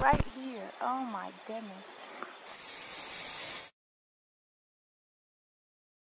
right here. Oh my goodness.